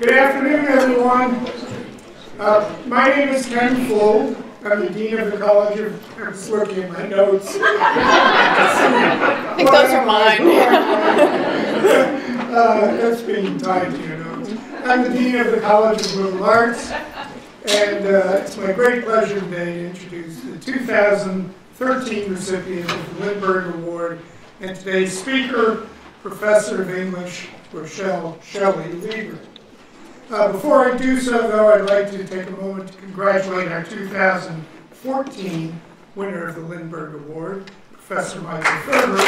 Good afternoon, everyone. Uh, my name is Ken Fuld. I'm the Dean of the College of, I'm just looking at my notes. I think those are mine. uh, that's being tied to your notes. I'm the Dean of the College of Liberal Arts, and uh, it's my great pleasure today to introduce the 2013 recipient of the Lindberg Award and today's speaker, Professor of English, Rochelle Shelley Lieber. Uh, before I do so, though, I'd like to take a moment to congratulate our 2014 winner of the Lindberg Award, Professor Michael Ferber.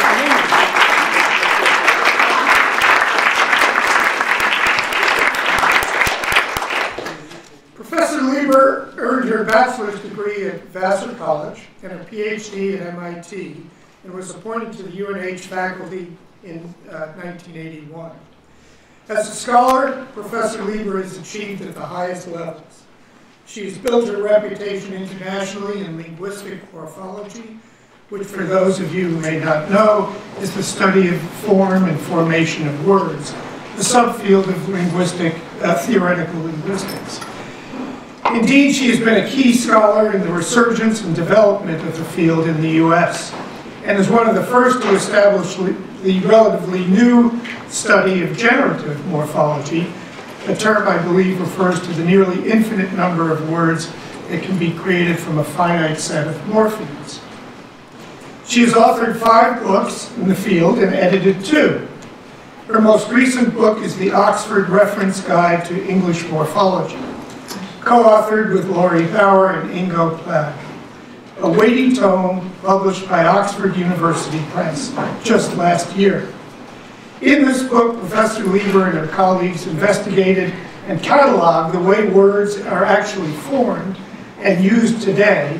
Professor Lieber earned her bachelor's degree at Vassar College and a PhD at MIT and was appointed to the UNH faculty in uh, 1981. As a scholar, Professor Lieber has achieved at the highest levels. She has built her reputation internationally in linguistic morphology, which for those of you who may not know, is the study of form and formation of words, the subfield of linguistic, uh, theoretical linguistics. Indeed, she has been a key scholar in the resurgence and development of the field in the U.S and is one of the first to establish the relatively new study of generative morphology. A term I believe refers to the nearly infinite number of words that can be created from a finite set of morphemes. She has authored five books in the field and edited two. Her most recent book is the Oxford Reference Guide to English Morphology, co-authored with Laurie Bauer and Ingo Plag a weighty tome published by Oxford University Press just last year. In this book, Professor Lieber and her colleagues investigated and cataloged the way words are actually formed and used today,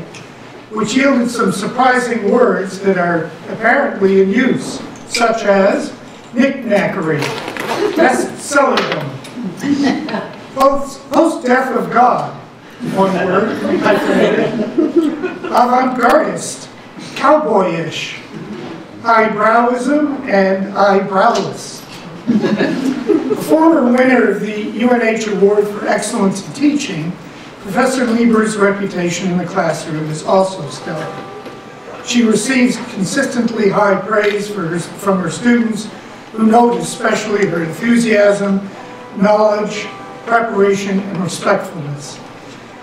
which yielded some surprising words that are apparently in use, such as knickknackery, best-sellerdom, post-death of God, one word, hyphenated, avant-gardist, cowboyish, eyebrowism, and eyebrowless. the former winner of the UNH Award for Excellence in Teaching, Professor Lieber's reputation in the classroom is also stellar. She receives consistently high praise her, from her students who note especially her enthusiasm, knowledge, preparation, and respectfulness.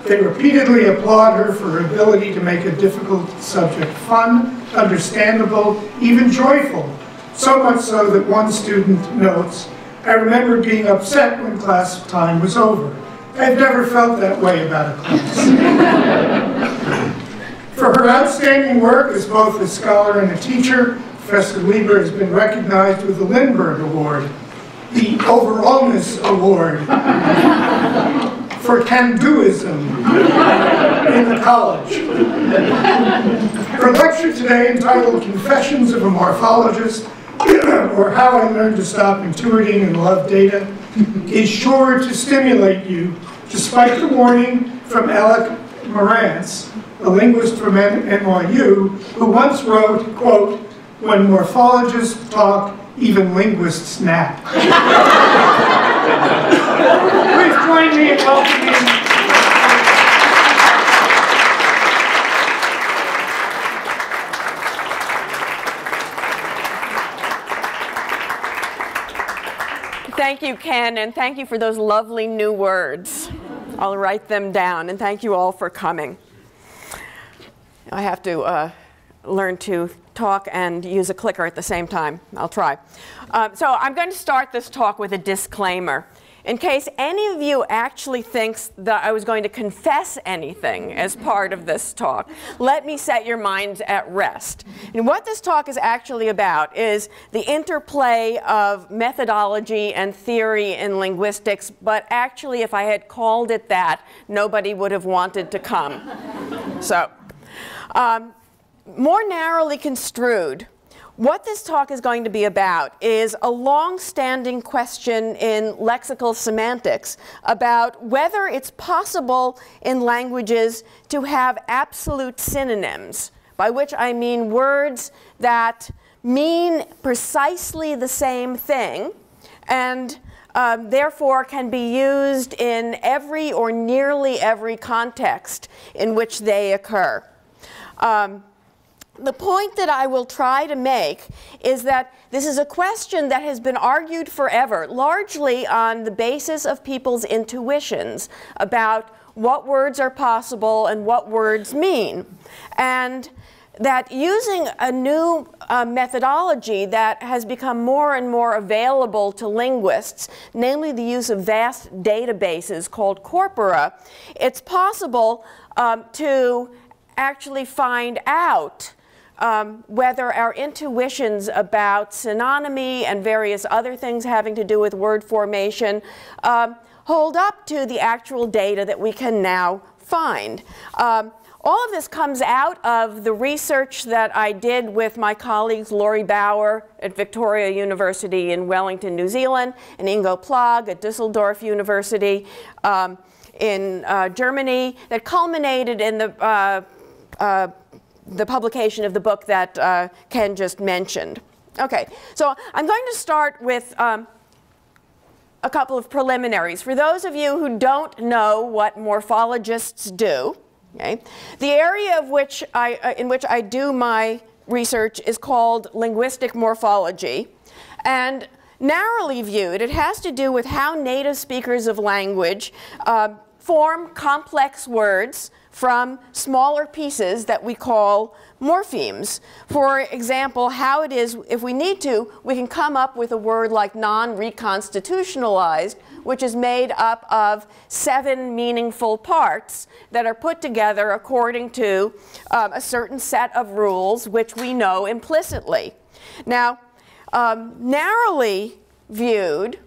They repeatedly applaud her for her ability to make a difficult subject fun, understandable, even joyful, so much so that one student notes, I remember being upset when class time was over. I've never felt that way about a class. for her outstanding work as both a scholar and a teacher, Professor Lieber has been recognized with the Lindberg Award, the Overallness Award, for can-doism in the college. Her lecture today, entitled Confessions of a Morphologist, or How I Learned to Stop Intuiting and Love Data, is sure to stimulate you, despite the warning from Alec Marantz, a linguist from NYU, who once wrote, quote, when morphologists talk, even linguists nap. Join me in welcoming Thank you, Ken, and thank you for those lovely new words. I'll write them down, and thank you all for coming. I have to uh, learn to talk and use a clicker at the same time. I'll try. Uh, so I'm going to start this talk with a disclaimer. In case any of you actually thinks that I was going to confess anything as part of this talk, let me set your minds at rest. And what this talk is actually about is the interplay of methodology and theory in linguistics, but actually if I had called it that, nobody would have wanted to come. so, um, more narrowly construed, what this talk is going to be about is a long-standing question in lexical semantics about whether it's possible in languages to have absolute synonyms, by which I mean words that mean precisely the same thing and um, therefore can be used in every or nearly every context in which they occur. Um, the point that I will try to make is that this is a question that has been argued forever, largely on the basis of people's intuitions about what words are possible and what words mean. And that using a new uh, methodology that has become more and more available to linguists, namely the use of vast databases called corpora, it's possible um, to actually find out um, whether our intuitions about synonymy and various other things having to do with word formation um, hold up to the actual data that we can now find. Um, all of this comes out of the research that I did with my colleagues Laurie Bauer at Victoria University in Wellington, New Zealand, and Ingo Plag at Dusseldorf University um, in uh, Germany that culminated in the, uh, uh, the publication of the book that uh, Ken just mentioned. Okay, so I'm going to start with um, a couple of preliminaries. For those of you who don't know what morphologists do, Okay? The area of which I, uh, in which I do my research is called linguistic morphology. And narrowly viewed, it has to do with how native speakers of language uh, form complex words from smaller pieces that we call morphemes. For example, how it is, if we need to, we can come up with a word like non-reconstitutionalized, which is made up of seven meaningful parts that are put together according to um, a certain set of rules which we know implicitly. Now, um, narrowly viewed,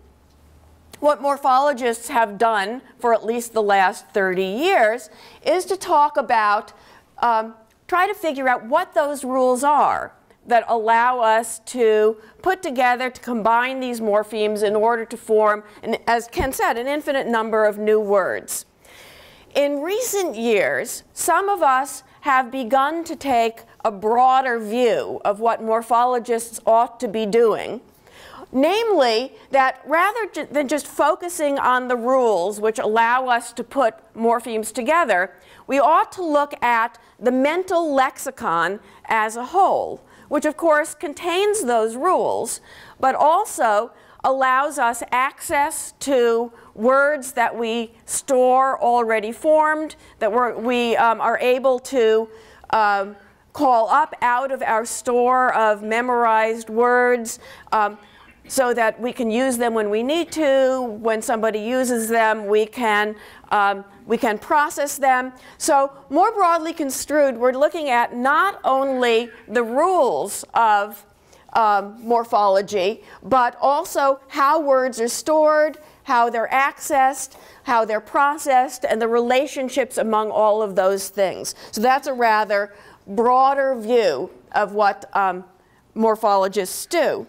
what morphologists have done for at least the last 30 years is to talk about, um, try to figure out what those rules are that allow us to put together, to combine these morphemes in order to form, an, as Ken said, an infinite number of new words. In recent years, some of us have begun to take a broader view of what morphologists ought to be doing Namely, that rather than just focusing on the rules which allow us to put morphemes together, we ought to look at the mental lexicon as a whole, which of course contains those rules, but also allows us access to words that we store already formed, that we um, are able to um, call up out of our store of memorized words. Um, so that we can use them when we need to. When somebody uses them, we can, um, we can process them. So more broadly construed, we're looking at not only the rules of um, morphology, but also how words are stored, how they're accessed, how they're processed, and the relationships among all of those things. So that's a rather broader view of what um, morphologists do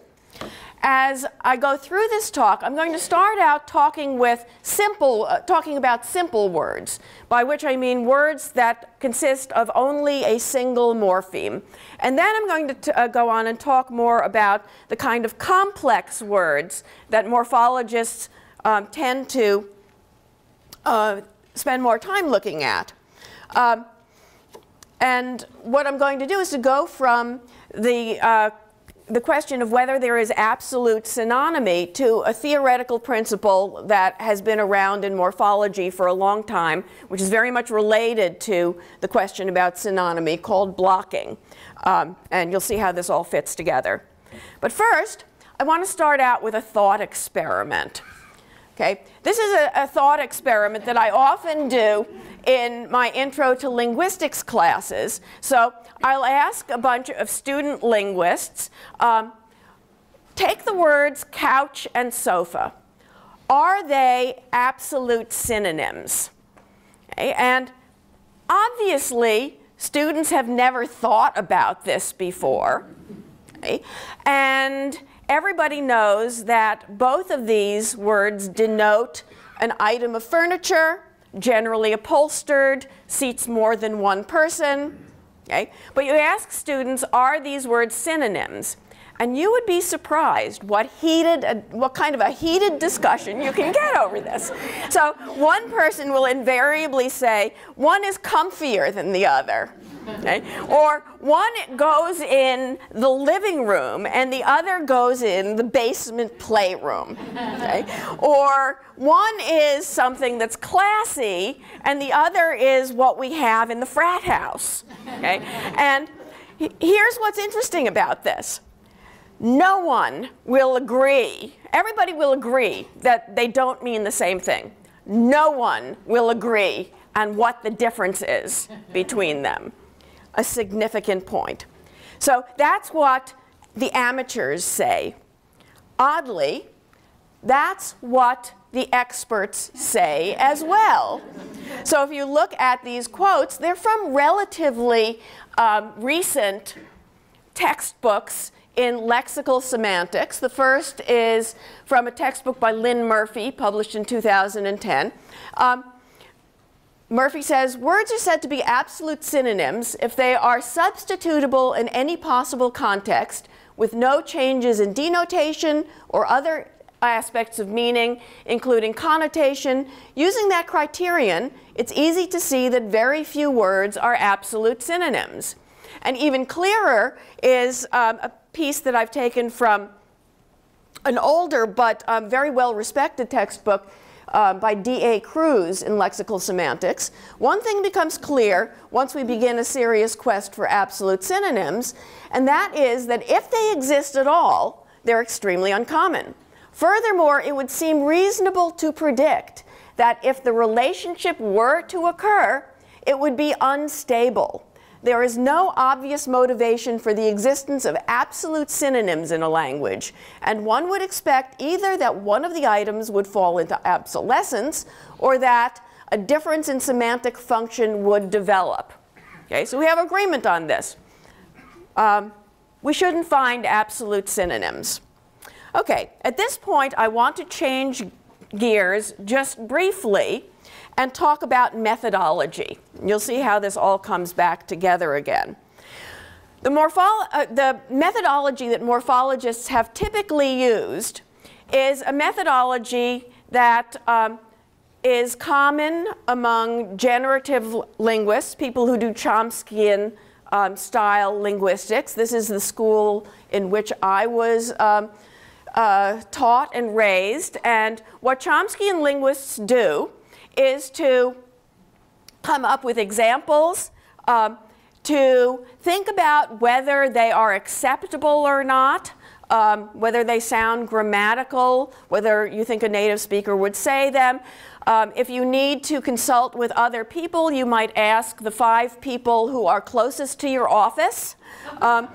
as I go through this talk, I'm going to start out talking with simple, uh, talking about simple words, by which I mean words that consist of only a single morpheme. And then I'm going to uh, go on and talk more about the kind of complex words that morphologists um, tend to uh, spend more time looking at. Um, and what I'm going to do is to go from the uh, the question of whether there is absolute synonymy to a theoretical principle that has been around in morphology for a long time, which is very much related to the question about synonymy called blocking. Um, and you'll see how this all fits together. But first, I want to start out with a thought experiment. Okay, this is a, a thought experiment that I often do in my intro to linguistics classes. So I'll ask a bunch of student linguists, um, take the words couch and sofa. Are they absolute synonyms? Okay, and obviously, students have never thought about this before. Okay, and everybody knows that both of these words denote an item of furniture, generally upholstered, seats more than one person. Okay? But you ask students, are these words synonyms? And you would be surprised what heated, uh, what kind of a heated discussion you can get over this. So one person will invariably say, one is comfier than the other. Okay? Or one goes in the living room and the other goes in the basement playroom. Okay? Or one is something that's classy and the other is what we have in the frat house. Okay? And here's what's interesting about this. No one will agree, everybody will agree that they don't mean the same thing. No one will agree on what the difference is between them a significant point. So that's what the amateurs say. Oddly, that's what the experts say as well. So if you look at these quotes, they're from relatively um, recent textbooks in lexical semantics. The first is from a textbook by Lynne Murphy, published in 2010. Um, Murphy says words are said to be absolute synonyms if they are substitutable in any possible context with no changes in denotation or other aspects of meaning, including connotation. Using that criterion, it's easy to see that very few words are absolute synonyms. And even clearer is um, a piece that I've taken from an older but um, very well respected textbook uh, by D.A. Cruse in lexical semantics, one thing becomes clear once we begin a serious quest for absolute synonyms, and that is that if they exist at all, they're extremely uncommon. Furthermore, it would seem reasonable to predict that if the relationship were to occur, it would be unstable. There is no obvious motivation for the existence of absolute synonyms in a language, and one would expect either that one of the items would fall into obsolescence or that a difference in semantic function would develop. Okay, so we have agreement on this. Um, we shouldn't find absolute synonyms. Okay, at this point, I want to change gears just briefly and talk about methodology. You'll see how this all comes back together again. The, uh, the methodology that morphologists have typically used is a methodology that um, is common among generative linguists, people who do Chomskyan um, style linguistics. This is the school in which I was um, uh, taught and raised. And what Chomskyan linguists do is to come up with examples, um, to think about whether they are acceptable or not, um, whether they sound grammatical, whether you think a native speaker would say them. Um, if you need to consult with other people, you might ask the five people who are closest to your office um,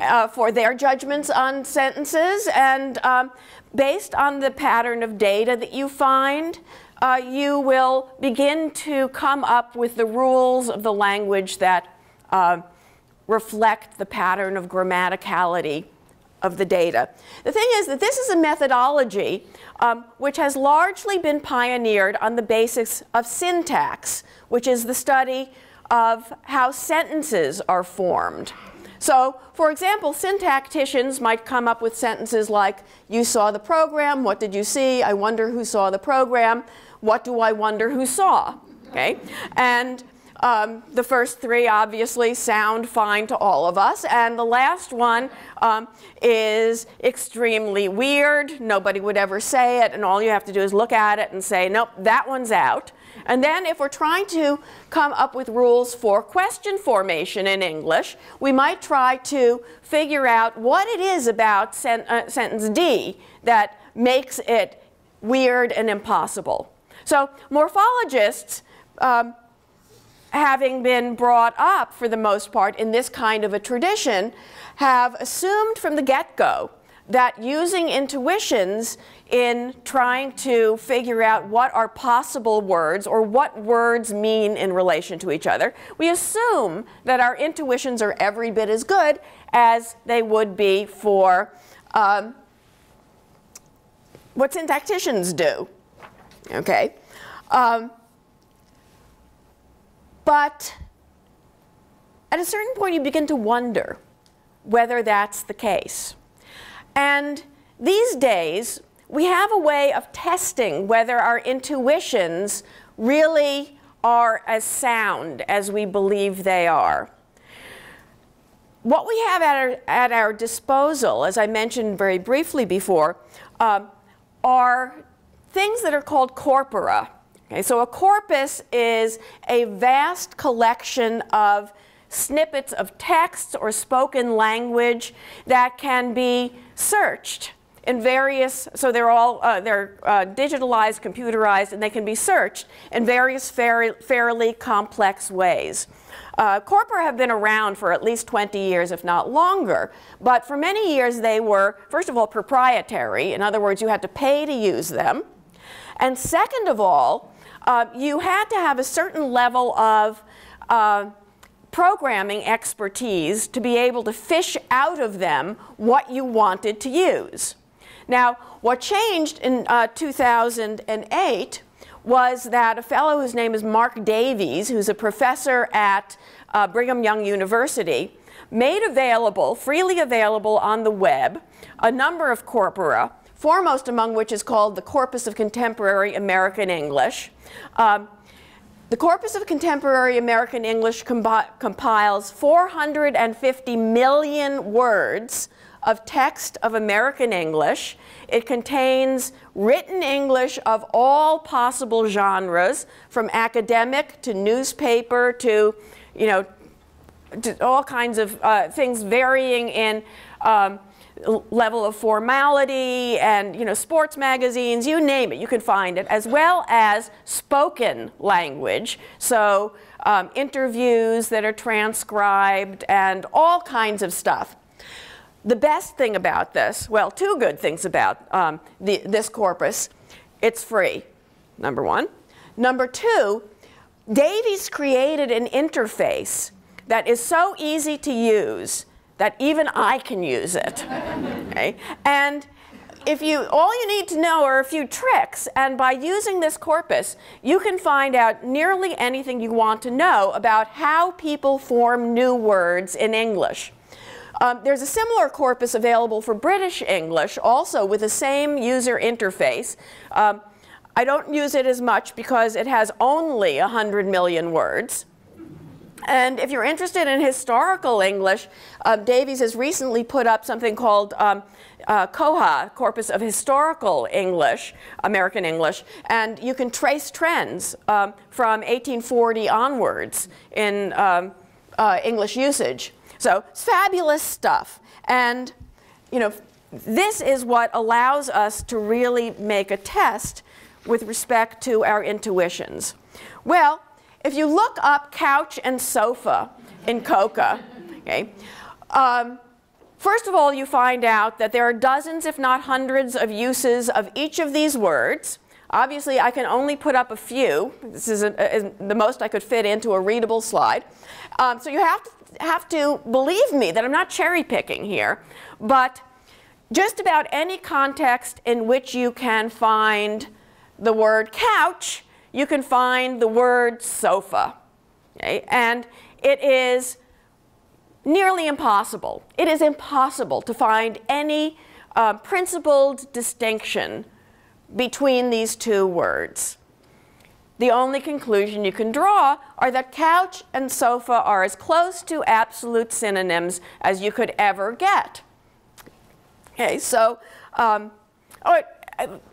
uh, for their judgments on sentences. And um, based on the pattern of data that you find, uh, you will begin to come up with the rules of the language that uh, reflect the pattern of grammaticality of the data. The thing is that this is a methodology um, which has largely been pioneered on the basis of syntax, which is the study of how sentences are formed. So, for example, syntacticians might come up with sentences like, you saw the program, what did you see? I wonder who saw the program what do I wonder who saw? Okay? And um, the first three obviously sound fine to all of us, and the last one um, is extremely weird. Nobody would ever say it, and all you have to do is look at it and say, nope, that one's out. And then if we're trying to come up with rules for question formation in English, we might try to figure out what it is about sen uh, sentence D that makes it weird and impossible. So morphologists, um, having been brought up for the most part in this kind of a tradition, have assumed from the get-go that using intuitions in trying to figure out what are possible words or what words mean in relation to each other, we assume that our intuitions are every bit as good as they would be for um, what syntacticians do. Okay? Um, but at a certain point, you begin to wonder whether that's the case. And these days, we have a way of testing whether our intuitions really are as sound as we believe they are. What we have at our, at our disposal, as I mentioned very briefly before, um, are things that are called corpora. Okay, so a corpus is a vast collection of snippets of texts or spoken language that can be searched in various, so they're all, uh, they're uh, digitalized, computerized, and they can be searched in various fairly, fairly complex ways. Uh, corpora have been around for at least 20 years, if not longer. But for many years, they were, first of all, proprietary. In other words, you had to pay to use them. And second of all, uh, you had to have a certain level of uh, programming expertise to be able to fish out of them what you wanted to use. Now, what changed in uh, 2008 was that a fellow whose name is Mark Davies, who's a professor at uh, Brigham Young University, made available, freely available on the web, a number of corpora, foremost among which is called the Corpus of Contemporary American English. Um, the Corpus of Contemporary American English compiles 450 million words of text of American English. It contains written English of all possible genres, from academic to newspaper to, you know, to all kinds of uh, things varying in um, level of formality and you know sports magazines you name it you can find it as well as spoken language so um, interviews that are transcribed and all kinds of stuff the best thing about this, well, two good things about um, the, this corpus, it's free, number one. Number two, Davies created an interface that is so easy to use that even I can use it. okay? And if you, all you need to know are a few tricks, and by using this corpus, you can find out nearly anything you want to know about how people form new words in English. Um, there's a similar corpus available for British English, also with the same user interface. Um, I don't use it as much because it has only 100 million words. And if you're interested in historical English, uh, Davies has recently put up something called um, uh, COHA, Corpus of Historical English, American English, and you can trace trends um, from 1840 onwards in um, uh, English usage. So it's fabulous stuff. And, you know, this is what allows us to really make a test with respect to our intuitions. Well, if you look up couch and sofa in COCA, okay, um, first of all, you find out that there are dozens, if not hundreds, of uses of each of these words. Obviously, I can only put up a few. This is, a, the most I could fit into a readable slide. Um, so you have to have to believe me that I'm not cherry picking here, but just about any context in which you can find the word couch, you can find the word sofa. Okay? And it is nearly impossible. It is impossible to find any uh, principled distinction between these two words the only conclusion you can draw are that couch and sofa are as close to absolute synonyms as you could ever get. Okay, so, um, oh,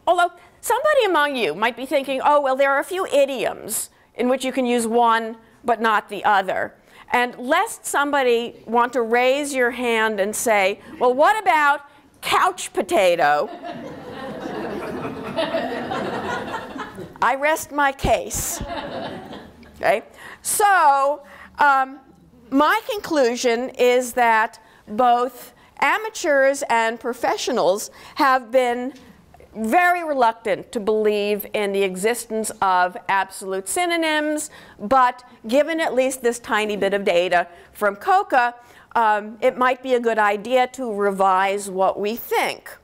although somebody among you might be thinking, oh, well, there are a few idioms in which you can use one but not the other. And lest somebody want to raise your hand and say, well, what about couch potato? I rest my case. Okay? So, um, my conclusion is that both amateurs and professionals have been very reluctant to believe in the existence of absolute synonyms, but given at least this tiny bit of data from COCA, um, it might be a good idea to revise what we think.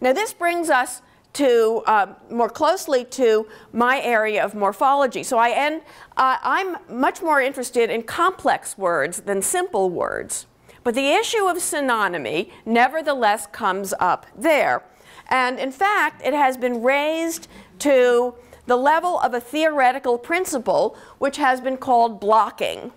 Now, this brings us to uh, more closely to my area of morphology. So I end, uh, I'm much more interested in complex words than simple words. But the issue of synonymy nevertheless comes up there. And in fact, it has been raised to the level of a theoretical principle which has been called blocking.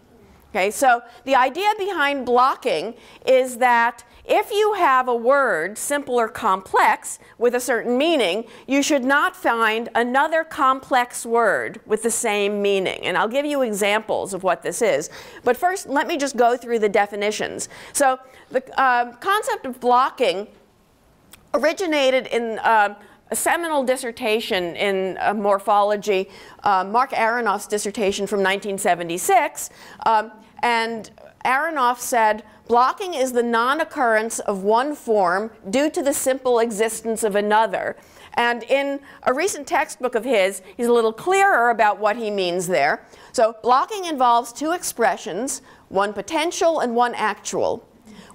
Okay, so the idea behind blocking is that if you have a word, simple or complex, with a certain meaning, you should not find another complex word with the same meaning. And I'll give you examples of what this is. But first, let me just go through the definitions. So the uh, concept of blocking originated in uh, a seminal dissertation in uh, morphology, uh, Mark Aronoff's dissertation from 1976. Um, and Aronoff said, blocking is the non-occurrence of one form due to the simple existence of another. And in a recent textbook of his, he's a little clearer about what he means there. So blocking involves two expressions, one potential and one actual.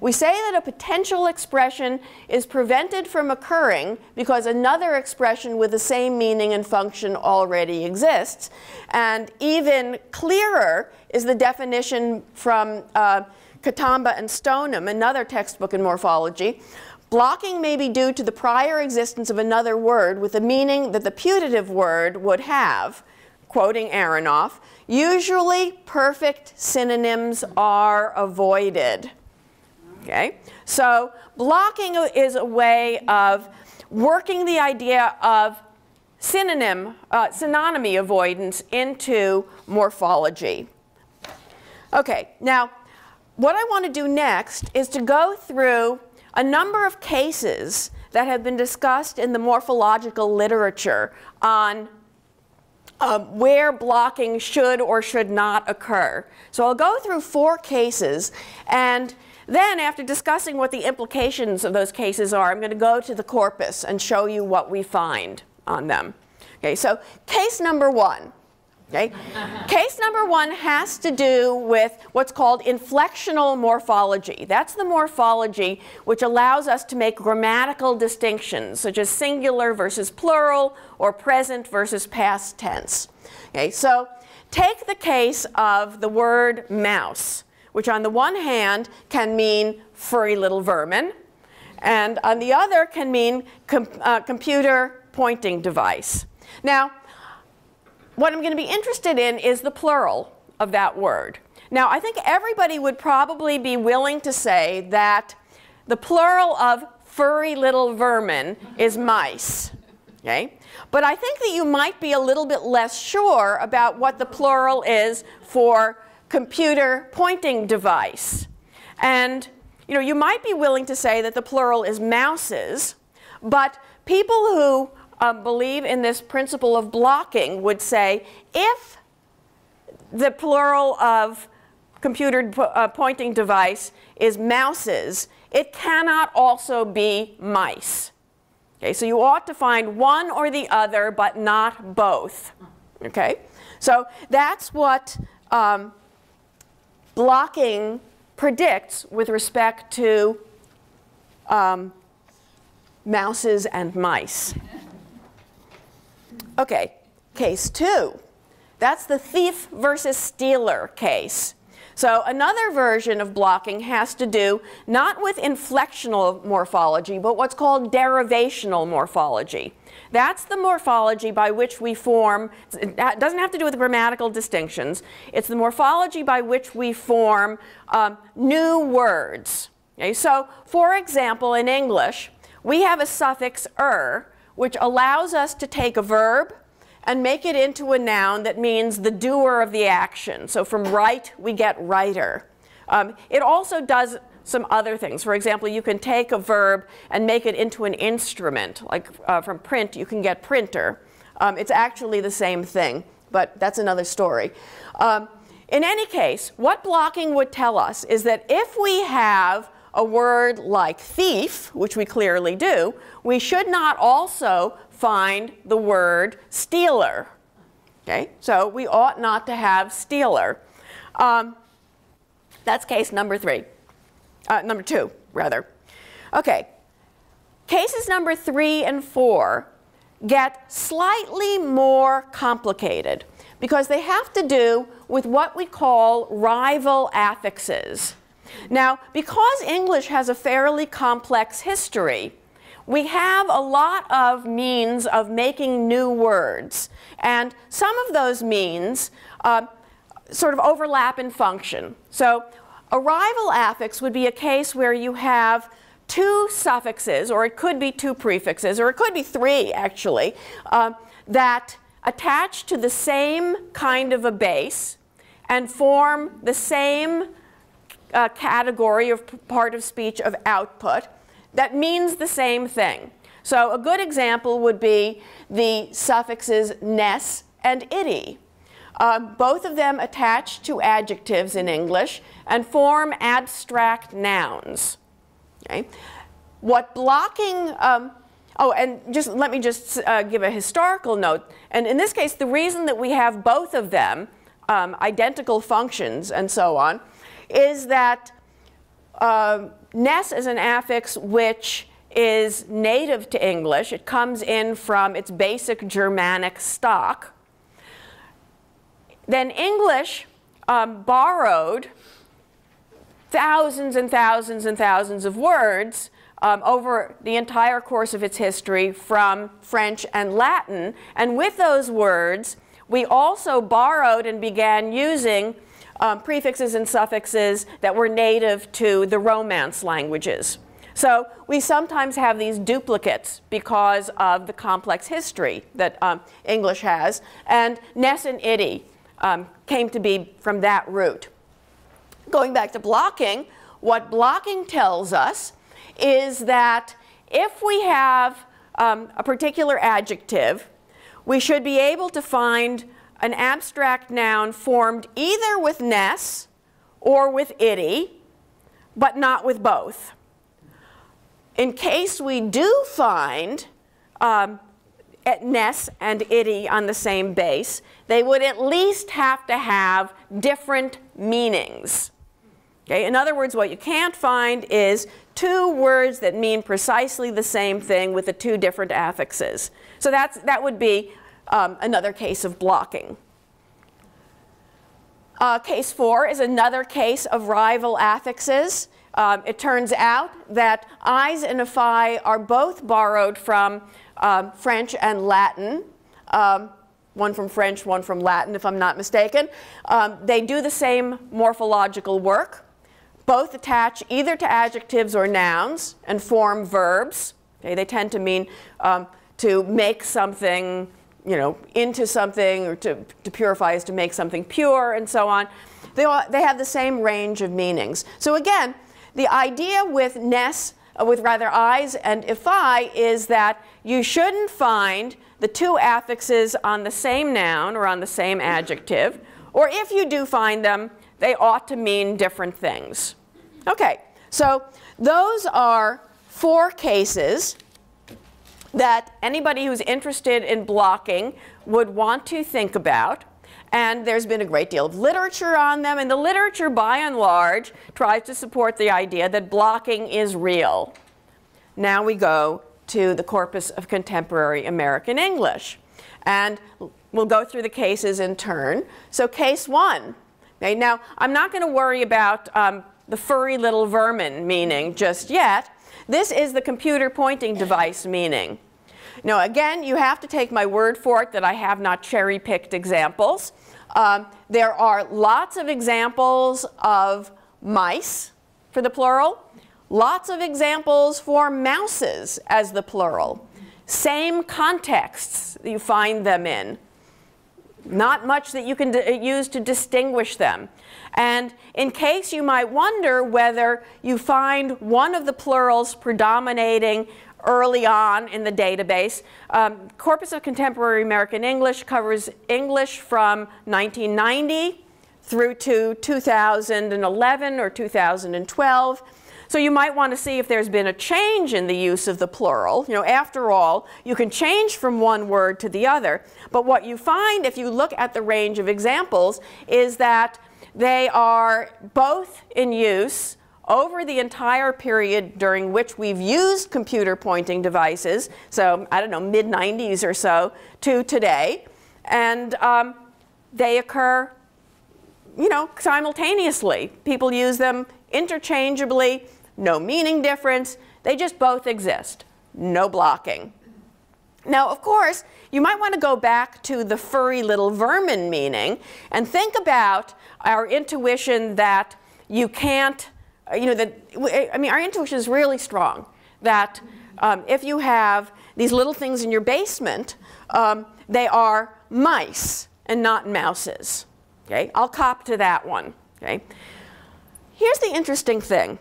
We say that a potential expression is prevented from occurring because another expression with the same meaning and function already exists. And even clearer is the definition from uh, Katamba and Stonham, another textbook in morphology. Blocking may be due to the prior existence of another word with the meaning that the putative word would have, quoting Aronoff, usually perfect synonyms are avoided. Okay? So blocking is a way of working the idea of synonym, uh, synonymy avoidance into morphology. Okay, now what I want to do next is to go through a number of cases that have been discussed in the morphological literature on um, where blocking should or should not occur. So I'll go through four cases and then, after discussing what the implications of those cases are, I'm going to go to the corpus and show you what we find on them. Okay, so case number one. Okay? Case number one has to do with what's called inflectional morphology. That's the morphology which allows us to make grammatical distinctions, such as singular versus plural or present versus past tense. Okay, so take the case of the word mouse which on the one hand can mean furry little vermin, and on the other can mean com uh, computer pointing device. Now, what I'm going to be interested in is the plural of that word. Now, I think everybody would probably be willing to say that the plural of furry little vermin is mice. Okay? But I think that you might be a little bit less sure about what the plural is for computer pointing device. And you know, you might be willing to say that the plural is mouses, but people who uh, believe in this principle of blocking would say if the plural of computer po uh, pointing device is mouses, it cannot also be mice. Okay, so you ought to find one or the other, but not both. Okay, so that's what um, blocking predicts with respect to um, mouses and mice. Okay, case two. That's the thief versus stealer case. So another version of blocking has to do not with inflectional morphology, but what's called derivational morphology. That's the morphology by which we form, it doesn't have to do with grammatical distinctions, it's the morphology by which we form um, new words. Okay, so, for example, in English, we have a suffix er, which allows us to take a verb and make it into a noun that means the doer of the action. So from write, we get writer. Um, it also does some other things. For example, you can take a verb and make it into an instrument. Like uh, from print, you can get printer. Um, it's actually the same thing, but that's another story. Um, in any case, what blocking would tell us is that if we have a word like thief, which we clearly do, we should not also find the word stealer. Okay, so we ought not to have stealer. Um, that's case number three uh, number two, rather. Okay, cases number three and four get slightly more complicated because they have to do with what we call rival affixes. Now, because English has a fairly complex history, we have a lot of means of making new words. And some of those means uh, sort of overlap in function. So arrival affix would be a case where you have two suffixes, or it could be two prefixes, or it could be three actually, uh, that attach to the same kind of a base and form the same uh, category of part of speech of output that means the same thing. So a good example would be the suffixes ness and ity. Uh, both of them attach to adjectives in English and form abstract nouns. Okay? What blocking, um, oh, and just let me just uh, give a historical note. And in this case, the reason that we have both of them, um, identical functions and so on, is that uh, Ness is an affix which is native to English. It comes in from its basic Germanic stock. Then English um, borrowed thousands and thousands and thousands of words um, over the entire course of its history from French and Latin. And with those words, we also borrowed and began using um, prefixes and suffixes that were native to the Romance languages. So we sometimes have these duplicates because of the complex history that um, English has. And ness and ity um, came to be from that root. Going back to blocking, what blocking tells us is that if we have um, a particular adjective, we should be able to find an abstract noun formed either with ness or with ity, but not with both. In case we do find um, ness and ity on the same base, they would at least have to have different meanings. Okay? In other words, what you can't find is two words that mean precisely the same thing with the two different affixes. So that's, that would be um, another case of blocking. Uh, case four is another case of rival affixes. Um, it turns out that ize and ify are both borrowed from um, French and Latin. Um, one from French, one from Latin, if I'm not mistaken. Um, they do the same morphological work. Both attach either to adjectives or nouns and form verbs. Okay, they tend to mean um, to make something you know, into something or to, to purify is to make something pure and so on. They, all, they have the same range of meanings. So again, the idea with ness, uh, with rather ize and ify is that you shouldn't find the two affixes on the same noun or on the same adjective, or if you do find them, they ought to mean different things. Okay, so those are four cases that anybody who's interested in blocking would want to think about. And there's been a great deal of literature on them. And the literature, by and large, tries to support the idea that blocking is real. Now we go to the corpus of contemporary American English. And we'll go through the cases in turn. So case one. Okay, now, I'm not going to worry about um, the furry little vermin meaning just yet. This is the computer pointing device meaning. Now again, you have to take my word for it that I have not cherry-picked examples. Um, there are lots of examples of mice for the plural, lots of examples for mouses as the plural. Same contexts you find them in. Not much that you can use to distinguish them. And in case you might wonder whether you find one of the plurals predominating early on in the database, um, Corpus of Contemporary American English covers English from 1990 through to 2011 or 2012. So you might want to see if there's been a change in the use of the plural. You know, after all, you can change from one word to the other. But what you find if you look at the range of examples is that they are both in use over the entire period during which we've used computer pointing devices, so I don't know, mid 90s or so, to today. And um, they occur, you know, simultaneously. People use them interchangeably, no meaning difference. They just both exist. No blocking. Now, of course, you might want to go back to the furry little vermin meaning and think about our intuition that you can't, uh, you know, that, I mean, our intuition is really strong that um, if you have these little things in your basement, um, they are mice and not mouses. Okay, I'll cop to that one. Okay, here's the interesting thing.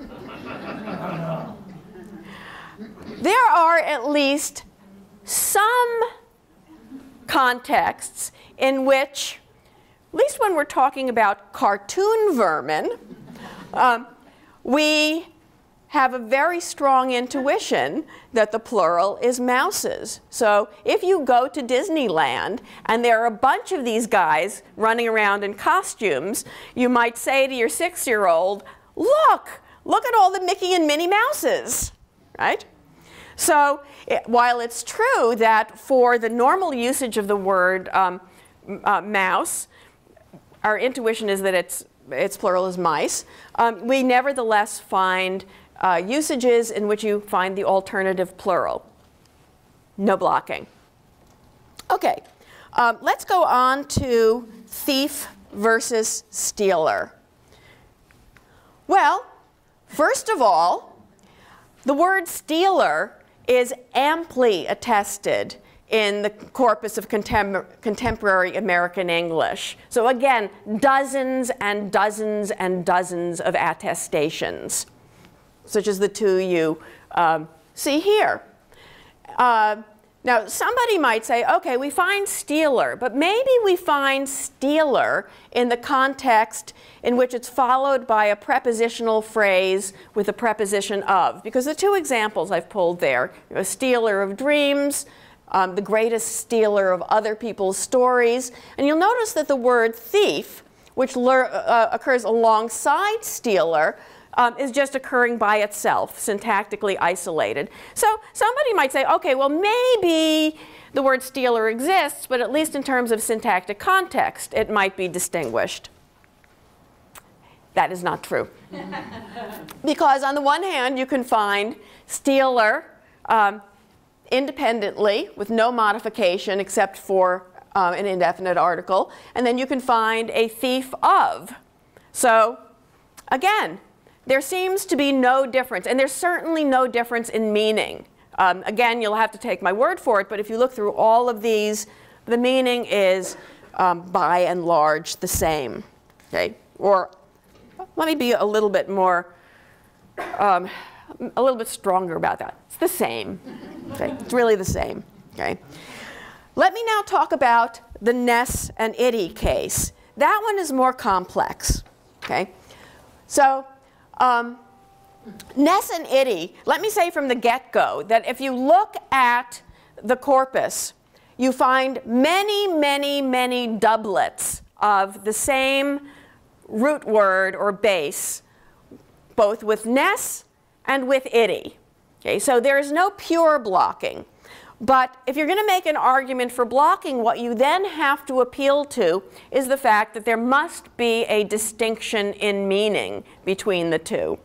there are at least some contexts in which, at least when we're talking about cartoon vermin, um, we have a very strong intuition that the plural is mouses. So if you go to Disneyland and there are a bunch of these guys running around in costumes, you might say to your six year old, Look, look at all the Mickey and Minnie Mouses, right? So it, while it's true that for the normal usage of the word um, uh, mouse, our intuition is that it's, its plural is mice, um, we nevertheless find uh, usages in which you find the alternative plural. No blocking. Okay, um, let's go on to thief versus stealer. Well, first of all, the word stealer is amply attested in the corpus of contem contemporary American English. So again, dozens and dozens and dozens of attestations, such as the two you um, see here. Uh, now, somebody might say, okay, we find stealer, but maybe we find stealer in the context in which it's followed by a prepositional phrase with a preposition of. Because the two examples I've pulled there, a stealer of dreams, um, the greatest stealer of other people's stories. And you'll notice that the word thief, which uh, occurs alongside stealer, um, is just occurring by itself, syntactically isolated. So somebody might say, okay, well, maybe the word stealer exists, but at least in terms of syntactic context, it might be distinguished. That is not true. because on the one hand, you can find stealer um, independently with no modification except for um, an indefinite article, and then you can find a thief of. So again, there seems to be no difference, and there's certainly no difference in meaning. Um, again, you'll have to take my word for it, but if you look through all of these, the meaning is um, by and large the same. Okay? Or let me be a little bit more, um, a little bit stronger about that. It's the same. Okay? It's really the same. Okay? Let me now talk about the Ness and Ity case. That one is more complex. Okay? So um, Ness and Ity, let me say from the get-go that if you look at the corpus, you find many, many, many doublets of the same root word or base, both with Ness and with Ity. Okay, so there is no pure blocking. But if you're going to make an argument for blocking, what you then have to appeal to is the fact that there must be a distinction in meaning between the two.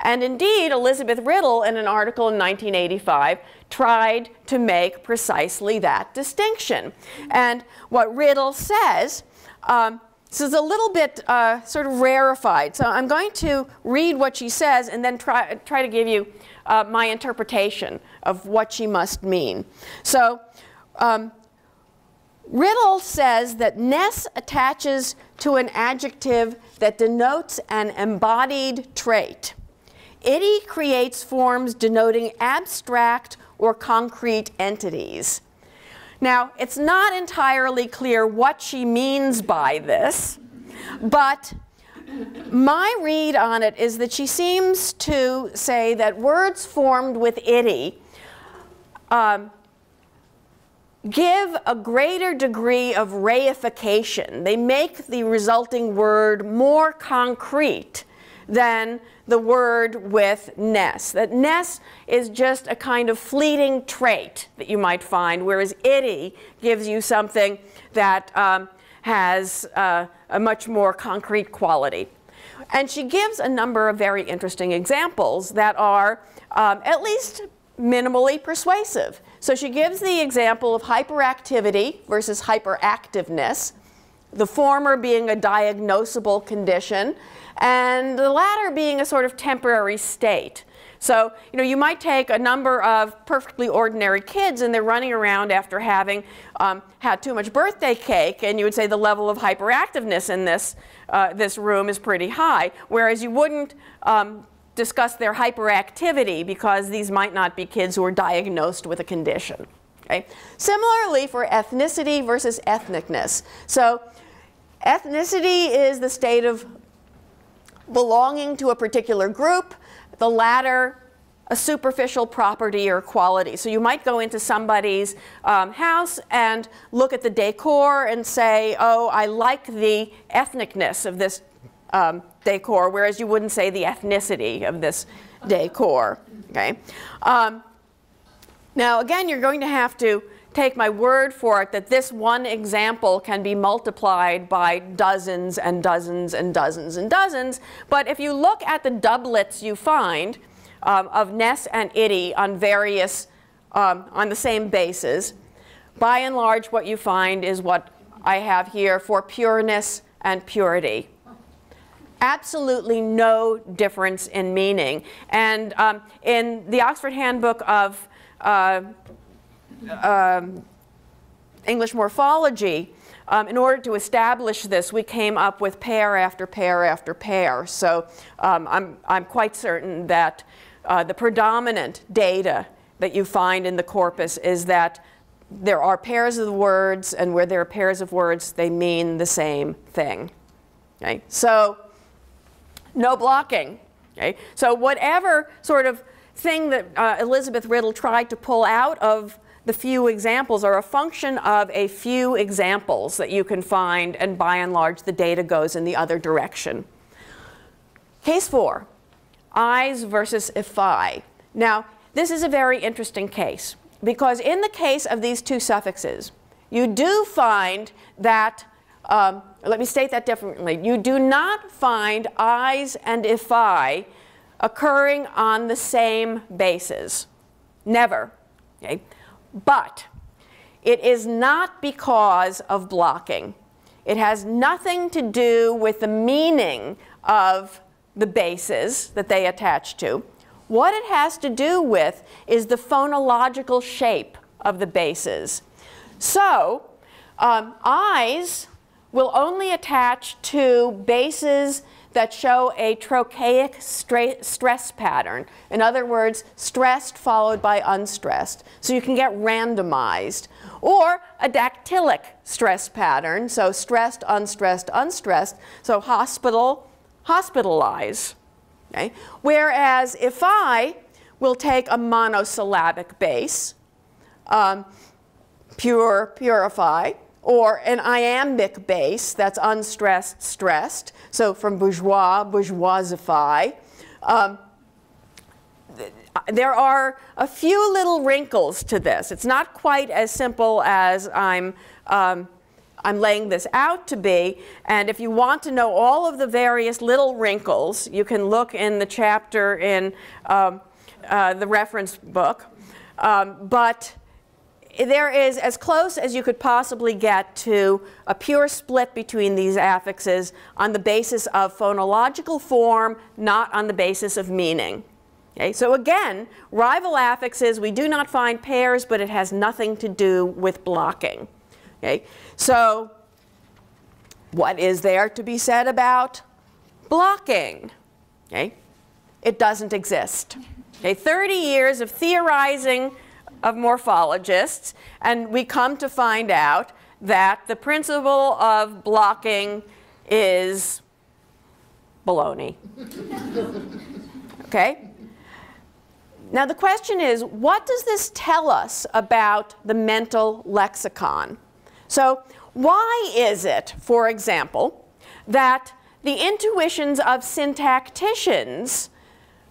And indeed, Elizabeth Riddle, in an article in 1985, tried to make precisely that distinction. And what Riddle says, um, this is a little bit uh, sort of rarefied. So I'm going to read what she says and then try, try to give you uh, my interpretation of what she must mean. So um, Riddle says that Ness attaches to an adjective that denotes an embodied trait. Ity creates forms denoting abstract or concrete entities. Now, it's not entirely clear what she means by this, but my read on it is that she seems to say that words formed with ity um, give a greater degree of reification. They make the resulting word more concrete than the word with ness. That ness is just a kind of fleeting trait that you might find, whereas ity gives you something that um, has uh, a much more concrete quality. And she gives a number of very interesting examples that are um, at least minimally persuasive. So she gives the example of hyperactivity versus hyperactiveness, the former being a diagnosable condition, and the latter being a sort of temporary state. So, you know, you might take a number of perfectly ordinary kids and they're running around after having um, had too much birthday cake, and you would say the level of hyperactiveness in this, uh, this room is pretty high. Whereas you wouldn't um, discuss their hyperactivity because these might not be kids who are diagnosed with a condition. Okay? Similarly for ethnicity versus ethnicness. So ethnicity is the state of belonging to a particular group the latter a superficial property or quality. So you might go into somebody's um, house and look at the decor and say, oh, I like the ethnicness of this um, decor, whereas you wouldn't say the ethnicity of this decor. Okay. Um, now, again, you're going to have to take my word for it that this one example can be multiplied by dozens and dozens and dozens and dozens. But if you look at the doublets you find um, of Ness and Ity on various, um, on the same bases, by and large what you find is what I have here for pureness and purity. Absolutely no difference in meaning. And um, in the Oxford Handbook of uh, um, English morphology, um, in order to establish this, we came up with pair after pair after pair. So um, I'm, I'm quite certain that uh, the predominant data that you find in the corpus is that there are pairs of words, and where there are pairs of words, they mean the same thing. Okay? So no blocking. Okay? So whatever sort of thing that uh, Elizabeth Riddle tried to pull out of the few examples are a function of a few examples that you can find, and by and large, the data goes in the other direction. Case four, ize versus ify. Now, this is a very interesting case because in the case of these two suffixes, you do find that, um, let me state that differently, you do not find ize and ify occurring on the same bases. Never. Okay? But it is not because of blocking. It has nothing to do with the meaning of the bases that they attach to. What it has to do with is the phonological shape of the bases. So, um, ize will only attach to bases that show a trochaic stress pattern. In other words, stressed followed by unstressed. So you can get randomized. Or a dactylic stress pattern, so stressed, unstressed, unstressed. So hospital, hospitalize. Okay? Whereas ify will take a monosyllabic base, um, pure, purify, or an iambic base that's unstressed, stressed. So from bourgeois, bourgeoisify. Um, there are a few little wrinkles to this. It's not quite as simple as I'm, um, I'm laying this out to be. And if you want to know all of the various little wrinkles, you can look in the chapter in um, uh, the reference book. Um, but there is as close as you could possibly get to a pure split between these affixes on the basis of phonological form, not on the basis of meaning. Okay, so again, rival affixes, we do not find pairs, but it has nothing to do with blocking. Okay, so what is there to be said about blocking? Okay, it doesn't exist. Okay, 30 years of theorizing of morphologists, and we come to find out that the principle of blocking is baloney. okay? Now the question is, what does this tell us about the mental lexicon? So why is it, for example, that the intuitions of syntacticians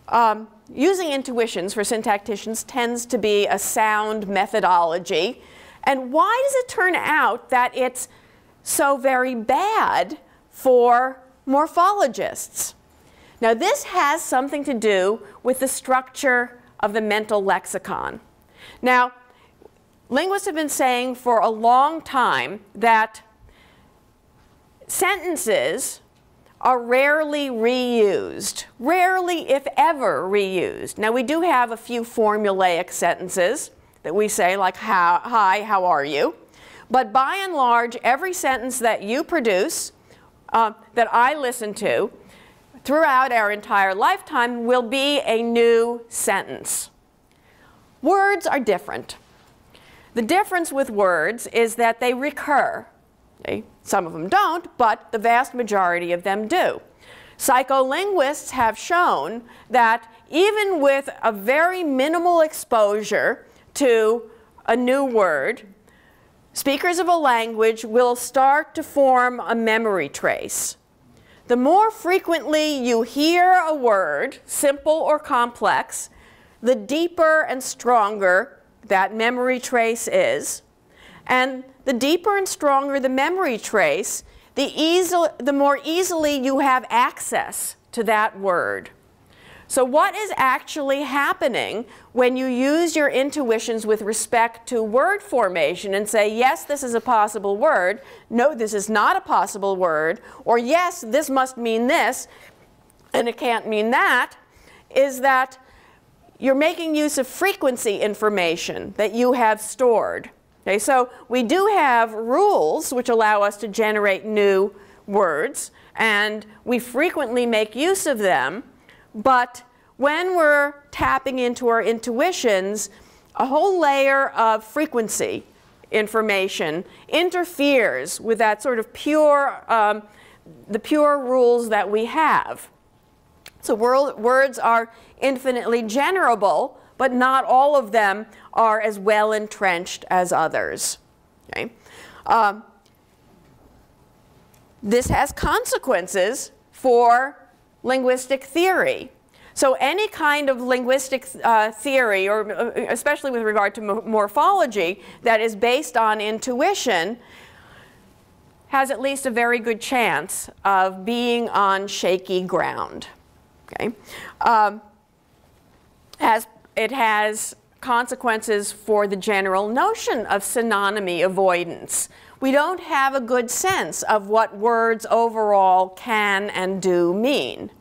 um, using intuitions for syntacticians tends to be a sound methodology. And why does it turn out that it's so very bad for morphologists? Now, this has something to do with the structure of the mental lexicon. Now, linguists have been saying for a long time that sentences are rarely reused, rarely, if ever, reused. Now, we do have a few formulaic sentences that we say, like, how, Hi, how are you? But by and large, every sentence that you produce, uh, that I listen to, throughout our entire lifetime will be a new sentence. Words are different. The difference with words is that they recur. Okay? Some of them don't, but the vast majority of them do. Psycholinguists have shown that even with a very minimal exposure to a new word, speakers of a language will start to form a memory trace. The more frequently you hear a word, simple or complex, the deeper and stronger that memory trace is. And the deeper and stronger the memory trace, the, easy, the more easily you have access to that word. So what is actually happening when you use your intuitions with respect to word formation and say, yes, this is a possible word, no, this is not a possible word, or yes, this must mean this, and it can't mean that, is that you're making use of frequency information that you have stored. Okay, so we do have rules which allow us to generate new words, and we frequently make use of them, but when we're tapping into our intuitions, a whole layer of frequency information interferes with that sort of pure, um, the pure rules that we have. So words are infinitely generable, but not all of them are as well entrenched as others. Okay? Um, this has consequences for linguistic theory. So any kind of linguistic uh, theory, or uh, especially with regard to morphology, that is based on intuition, has at least a very good chance of being on shaky ground. Okay, um, has it has consequences for the general notion of synonymy avoidance. We don't have a good sense of what words overall can and do mean.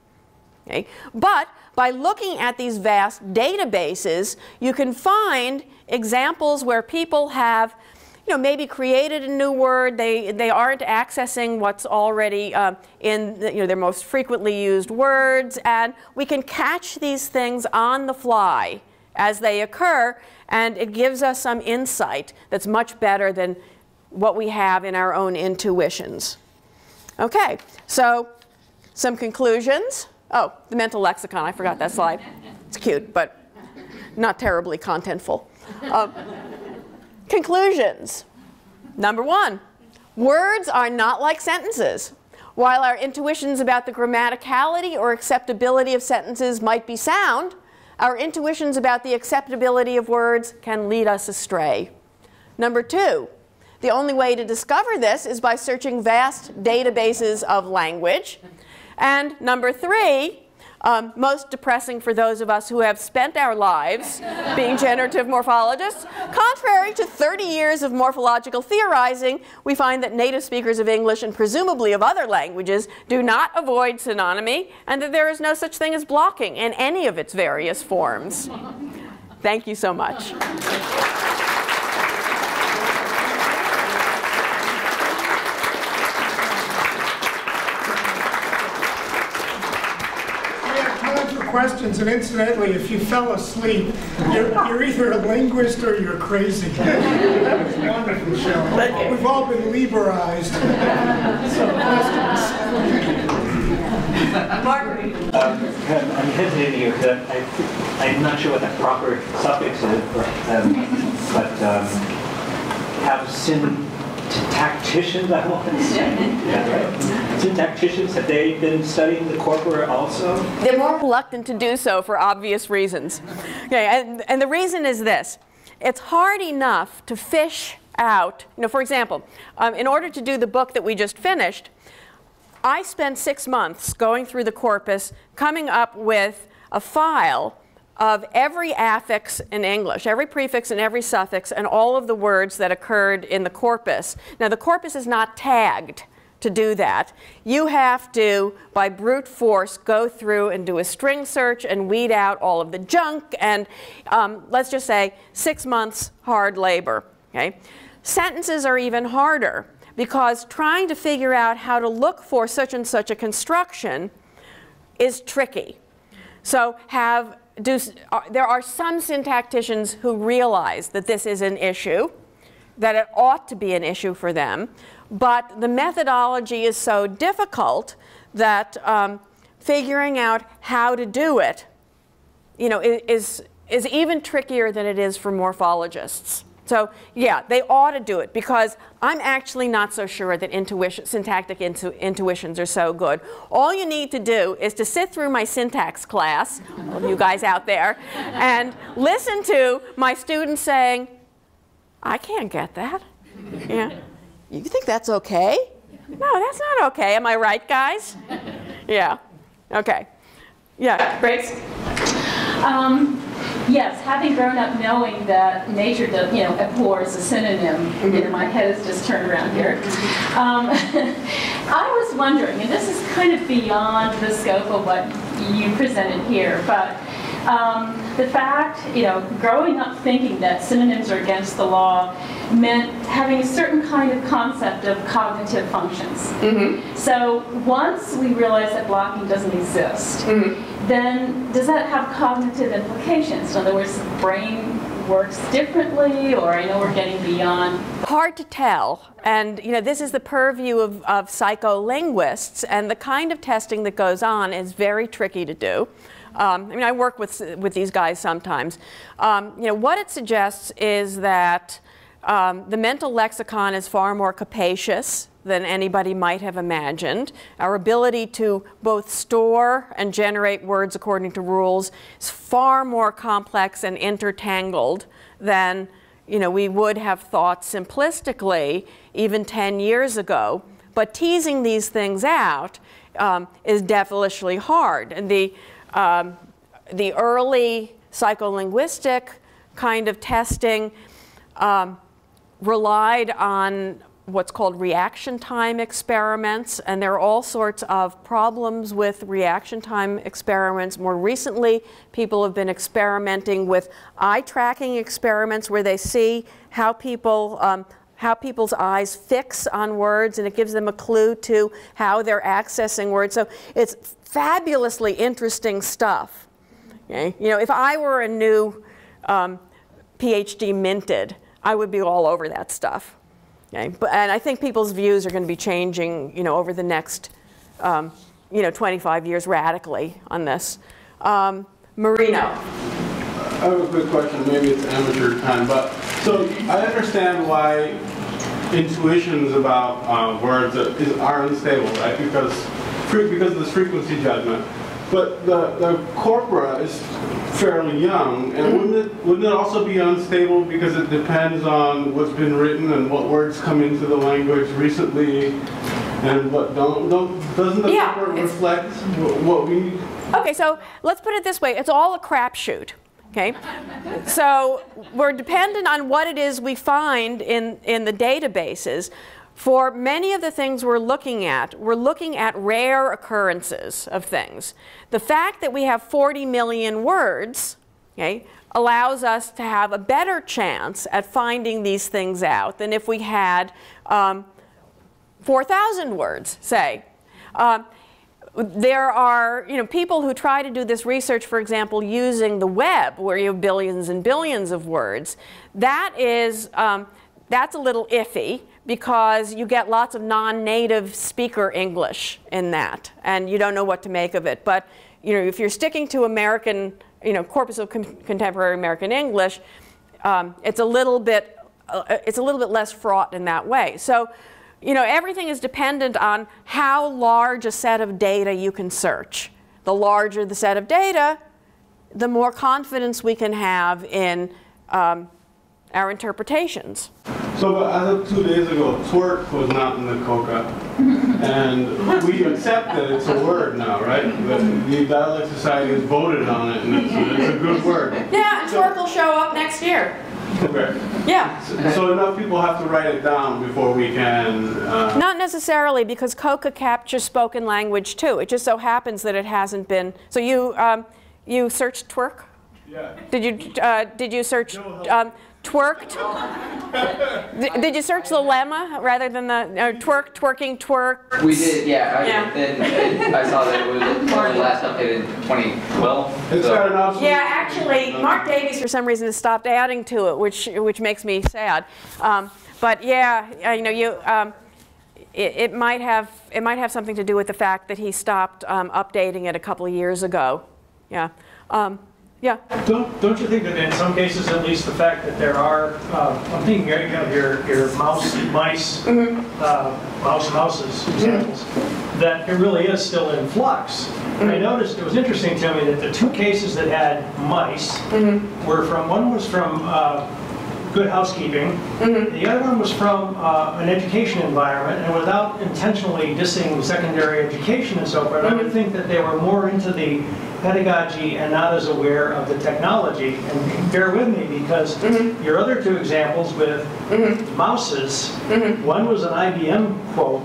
Okay? But by looking at these vast databases, you can find examples where people have you know, maybe created a new word. They, they aren't accessing what's already uh, in the, you know, their most frequently used words. And we can catch these things on the fly as they occur. And it gives us some insight that's much better than what we have in our own intuitions. Okay, so some conclusions. Oh, the mental lexicon. I forgot that slide. It's cute, but not terribly contentful. Um, Conclusions. Number one, words are not like sentences. While our intuitions about the grammaticality or acceptability of sentences might be sound, our intuitions about the acceptability of words can lead us astray. Number two, the only way to discover this is by searching vast databases of language. And number three, um, most depressing for those of us who have spent our lives being generative morphologists. Contrary to 30 years of morphological theorizing, we find that native speakers of English and presumably of other languages do not avoid synonymy and that there is no such thing as blocking in any of its various forms. Thank you so much. Questions, and incidentally, if you fell asleep, you're, you're either a linguist or you're crazy. that was a wonderful show. We've all been Lieberized. so, questions? Mark. Um, I'm hesitating because I, I'm not sure what the proper suffix is, um, but um, have sin tacticians, I want to say. Yeah, right? Syntacticians, have they been studying the corpora also? They're more reluctant to do so for obvious reasons. Okay, and, and the reason is this. It's hard enough to fish out, you know, for example, um, in order to do the book that we just finished, I spent six months going through the corpus, coming up with a file of every affix in English, every prefix and every suffix, and all of the words that occurred in the corpus. Now, the corpus is not tagged to do that. You have to, by brute force, go through and do a string search and weed out all of the junk, and um, let's just say six months hard labor. Okay? Sentences are even harder because trying to figure out how to look for such and such a construction is tricky. So have do, uh, there are some syntacticians who realize that this is an issue, that it ought to be an issue for them, but the methodology is so difficult that um, figuring out how to do it, you know, is, is even trickier than it is for morphologists. So yeah, they ought to do it because I'm actually not so sure that intuition, syntactic intu intuitions are so good. All you need to do is to sit through my syntax class, all you guys out there, and listen to my students saying, I can't get that. Yeah. You think that's okay? No, that's not okay. Am I right, guys? Yeah. Okay. Yeah, Grace? Um, Yes, having grown up knowing that nature, does, you know, abhors a synonym, mm -hmm. you know, my head has just turned around here. Um, I was wondering, and this is kind of beyond the scope of what you presented here, but um, the fact, you know, growing up thinking that synonyms are against the law meant having a certain kind of concept of cognitive functions. Mm -hmm. So once we realize that blocking doesn't exist, mm -hmm. then does that have cognitive implications? In other words, brain works differently, or I know we're getting beyond. Hard to tell. And, you know, this is the purview of, of psycholinguists, and the kind of testing that goes on is very tricky to do. Um, I mean, I work with, with these guys sometimes. Um, you know, what it suggests is that um, the mental lexicon is far more capacious than anybody might have imagined. Our ability to both store and generate words according to rules is far more complex and intertangled than you know, we would have thought simplistically even 10 years ago. But teasing these things out um, is devilishly hard. And the, um, the early psycholinguistic kind of testing um, relied on what's called reaction time experiments, and there are all sorts of problems with reaction time experiments. More recently, people have been experimenting with eye tracking experiments where they see how people um, how people's eyes fix on words and it gives them a clue to how they're accessing words. So it's fabulously interesting stuff. Okay? You know, if I were a new um, PhD minted, I would be all over that stuff. Okay? But, and I think people's views are going to be changing, you know, over the next, um, you know, 25 years radically on this. Um, Marino. I have a quick question. Maybe it's amateur time, but so I understand why intuitions about uh, words are unstable, right? Because because of this frequency judgment. But the, the corpora is fairly young, and wouldn't it, wouldn't it also be unstable because it depends on what's been written and what words come into the language recently and what don't? don't doesn't the yeah, corpora reflect what we... Okay, so let's put it this way. It's all a crapshoot. Okay? So we're dependent on what it is we find in, in the databases. For many of the things we're looking at, we're looking at rare occurrences of things. The fact that we have 40 million words okay, allows us to have a better chance at finding these things out than if we had um, 4,000 words, say. Uh, there are you know, people who try to do this research, for example, using the web, where you have billions and billions of words. That is, um, that's a little iffy because you get lots of non-native speaker English in that, and you don't know what to make of it. But you know, if you're sticking to American, you know, corpus of contemporary American English, um, it's a little bit, uh, it's a little bit less fraught in that way. So, you know, everything is dependent on how large a set of data you can search. The larger the set of data, the more confidence we can have in um, our interpretations. So, as of two days ago, twerk was not in the COCA. And we accept that it's a word now, right? The the Dialect Society has voted on it, and it's, it's a good word. Yeah, and twerk will show up next year. Okay. Yeah. So enough people have to write it down before we can, uh, Not necessarily, because COCA captures spoken language too. It just so happens that it hasn't been. So you um, you searched twerk? yeah. Did you uh, did you search um, twerked? Did- Did you search the lemma rather than the uh, twerk, twerking, twerk? We did, yeah. I, Yeah. And I saw that it was only last updated in 2012. It's so- got an obsolete. Yeah, actually, Mark Davies for some reason has stopped adding to it, which which makes me sad. Um, but yeah, you know, you. Um, it, it might have it might have something to do with the fact that he stopped um, updating it a couple of years ago. Yeah, um, yeah. Don't, don't you think that in some cases, at least the fact that there are, uh, I'm thinking of your, your mouse, mice, uh, mouse, mouses examples, that it really is still in flux. I noticed, it was interesting to me that the two cases that had mice were from, one was from uh, Good Housekeeping, mm-hmm. the other one was from uh, an education environment, and without intentionally dissing secondary education and so forth, I would mm-hmm. think that they were more into the pedagogy and not as aware of the technology. And bear with me, because mm-hmm. your other two examples with mouses, one was an IBM quote,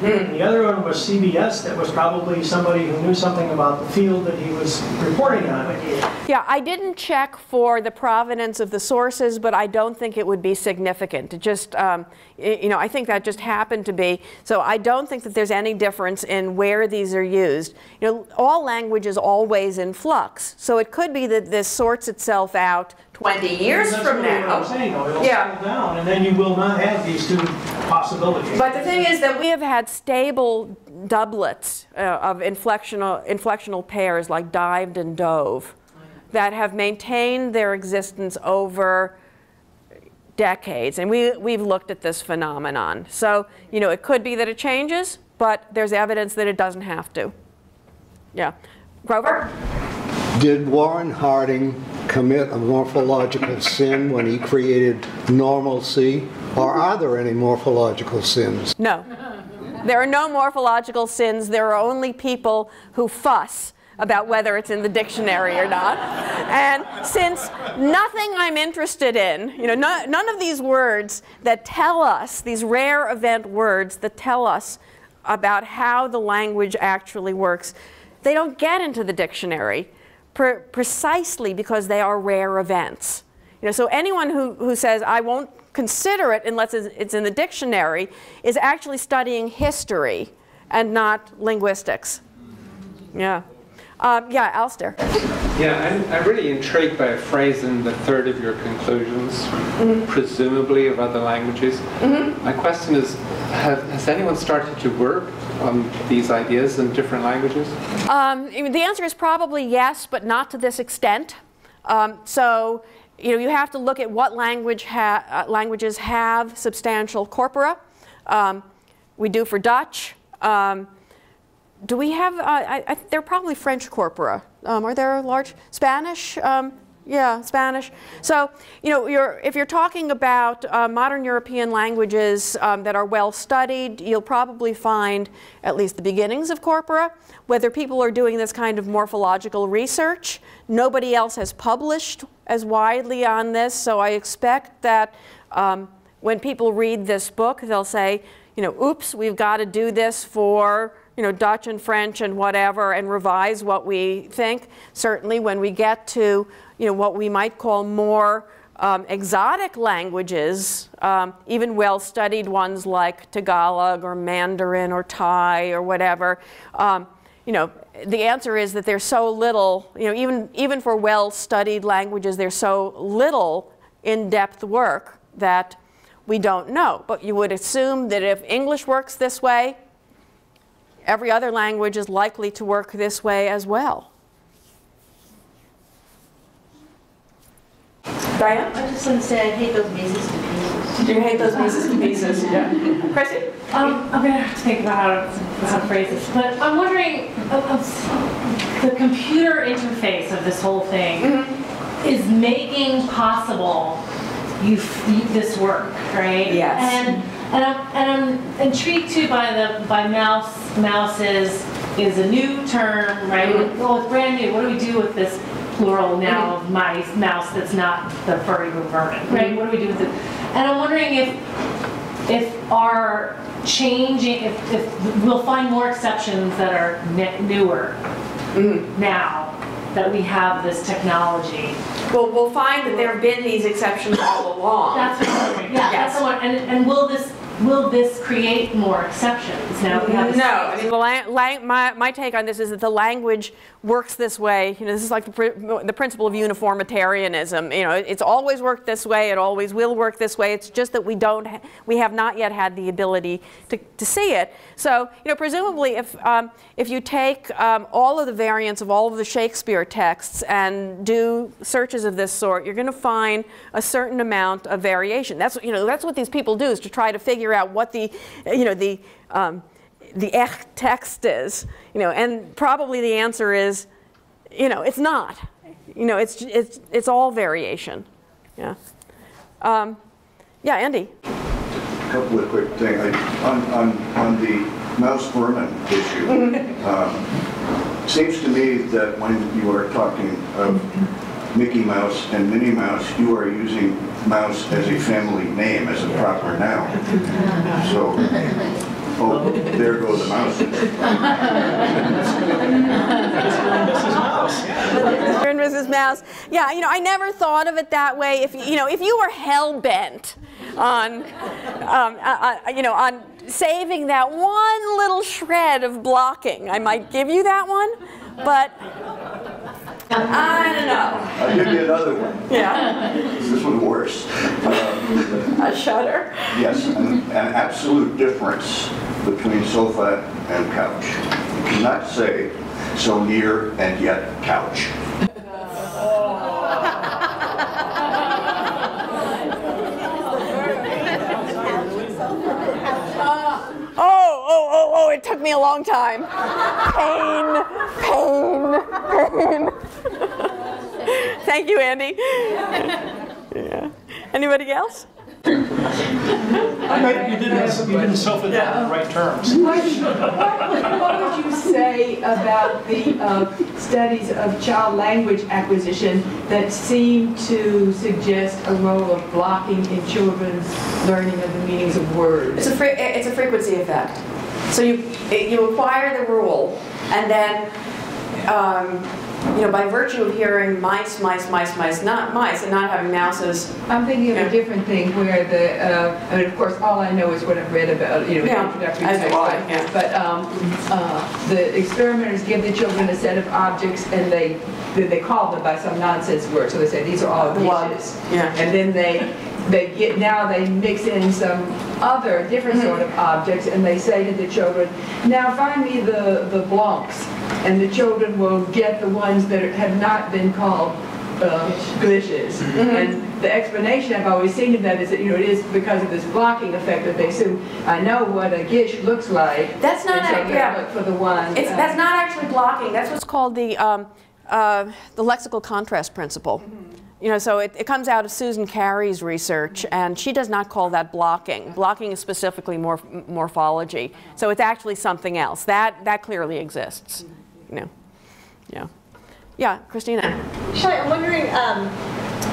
the other one was CBS, that was probably somebody who knew something about the field that he was reporting on. Yeah, I didn't check for the provenance of the sources, but I don't think it would be significant. It just, um, you know, I think that just happened to be. So I don't think that there's any difference in where these are used. You know, all language is always in flux. So it could be that this sorts itself out 20 years That's from really what I'm now. saying, though. It'll Yeah. settle down, and then you will not have these two possibilities. But the thing is that we have had stable doublets uh, of inflectional, inflectional pairs like dived and dove that have maintained their existence over decades. And we, we've looked at this phenomenon. So, you know, it could be that it changes, but there's evidence that it doesn't have to. Yeah. Grover? Did Warren Harding commit a morphological sin when he created normalcy? Or are there any morphological sins? No. There are no morphological sins. There are only people who fuss about whether it's in the dictionary or not. And since nothing I'm interested in, you know, no, none of these words that tell us, these rare event words that tell us about how the language actually works, they don't get into the dictionary pre- precisely because they are rare events. You know, so anyone who, who says, I won't consider it unless it's in the dictionary, is actually studying history and not linguistics. Yeah. Um, yeah, Alistair. Yeah, I'm, I'm really intrigued by a phrase in the third of your conclusions, presumably of other languages. My question is, have, has anyone started to work on these ideas in different languages? Um, the answer is probably yes, but not to this extent. Um, so, you know, you have to look at what language ha- uh, languages have substantial corpora. Um, we do for Dutch. Um, do we have? Uh, I, I, they're probably French corpora. Um, are there large Spanish? Yeah, Spanish. So you know, you're, if you're talking about uh, modern European languages um, that are well studied, you'll probably find at least the beginnings of corpora. Whether people are doing this kind of morphological research, nobody else has published as widely on this. So I expect that um, when people read this book, they'll say, you know, oops, we've got to do this for you know, Dutch and French and whatever, and revise what we think. Certainly, when we get to you know what we might call more um, exotic languages, um, even well-studied ones like Tagalog or Mandarin or Thai or whatever, um, you know, the answer is that there's so little. You know, even even for well-studied languages, there's so little in-depth work that we don't know. But you would assume that if English works this way, every other language is likely to work this way as well. Diane? I just want to say I hate those Mises to pieces. You hate those pieces to pieces, yeah. Chrissy? Um, I'm gonna have to think about how to, how to phrase this, but I'm wondering, of, of the computer interface of this whole thing mm-hmm. is making possible you, you this work, right? Yes. And and I'm and I'm intrigued too by the by mouse mouses is a new term, right? Mm-hmm. Well, it's brand new. What do we do with this plural now of mm-hmm. mice mouse that's not the furry vermin, right? Mm-hmm. What do we do with it? And I'm wondering if if our changing if, if we'll find more exceptions that are ne- newer now that we have this technology. Well, we'll find that there have been these exceptions all along. That's what I'm wondering. Yeah, that's the one. And, and will this, will this create more exceptions now? No, I mean, lang- my, my take on this is that the language works this way. You know, this is like the, pr- the principle of uniformitarianism. You know, it's always worked this way. It always will work this way. It's just that we don't, ha- we have not yet had the ability to, to see it. So, you know, presumably, if um, if you take um, all of the variants of all of the Shakespeare texts and do searches of this sort, you're going to find a certain amount of variation. That's you know, that's what these people do is to try to figure out what the, you know, the um, the echt text is, you know, and probably the answer is, you know, it's not. You know, it's it's it's all variation. Yeah. Um, yeah, Andy. A couple of quick things. I- On, on, on the mouse vermin issue, um, seems to me that when you are talking of Mickey Mouse and Minnie Mouse, you are using mouse as a family name, as a proper noun. So, oh, there go the mouses. Mr. and Mrs. Mouse. Yeah, you know, I never thought of it that way. If you know, if you were hell bent on, um, uh, uh, you know, on saving that one little shred of blocking, I might give you that one, but I don't know. I'll give you another one. Yeah, This one's worse. Uh, a shudder. Yes, an, an absolute difference between sofa and couch. You cannot say so near and yet couch. Oh, oh, oh, oh, it took me a long time. Pain, pain, pain. Thank you, Andy. Yeah. Anybody else? I bet you didn't, you didn't self it out in the right terms. What what would you say about the uh, studies of child language acquisition that seem to suggest a role of blocking in children's learning of the meanings of words? It's a, fre- it's a frequency effect. So you, you acquire the rule, and then, um, you know, by virtue of hearing mice, mice, mice, mice, not mice, and not having mouses. I'm thinking of Yeah. a different thing where the, uh, I mean, of course, all I know is what I've read about, you know, Yeah, introductory as text. I, yeah. But um, uh, the experimenters give the children a set of objects and they, they they call them by some nonsense word. So they say, these are all dishes. Yeah. And then they, they get, now they mix in some other, different Mm-hmm. sort of objects, and they say to the children, now find me the, the blancs. And the children will get the ones that have not been called uh, glitches. Mm-hmm. And the explanation I've always seen of that is that, you know, it is because of this blocking effect that they assume, I know what a gish looks like. That's not and so a- yeah. look for the one. It's, uh, that's not actually blocking. That's what's called the, um, uh, the lexical contrast principle. You know, so it, it comes out of Susan Carey's research, and she does not call that blocking. Blocking is specifically morph- morphology. So it's actually something else. That, that clearly exists. You know, yeah. Yeah, Christina. Shai, I'm wondering, um,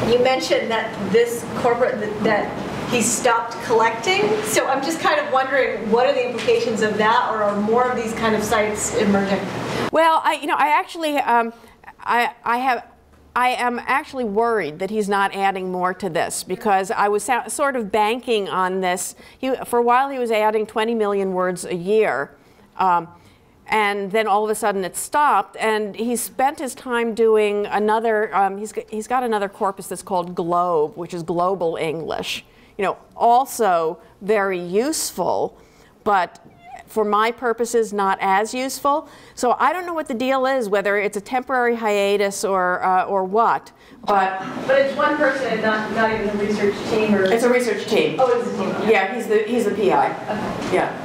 you mentioned that this corporate, that- that he stopped collecting. So I'm just kind of wondering, what are the implications of that, or are more of these kind of sites emerging? Well, I, you know, I actually, um, I, I have, I am actually worried that he's not adding more to this because I was sort of banking on this. He, for a while, he was adding 20 million words a year. Um, and then all of a sudden it stopped, and he spent his time doing another. Um, he's, he's got another corpus that's called Globe, which is Global English. You know, also very useful, but for my purposes, not as useful. So I don't know what the deal is, whether it's a temporary hiatus or, uh, or what. But But it's one person and not, not even a research team or? it's a research team. Oh, it's a team. okay. Yeah, he's the, he's the PI. Okay. Yeah.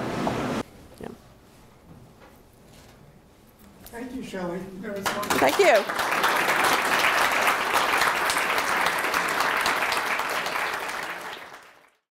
Thank you, Shelley. That was wonderful. Thank you.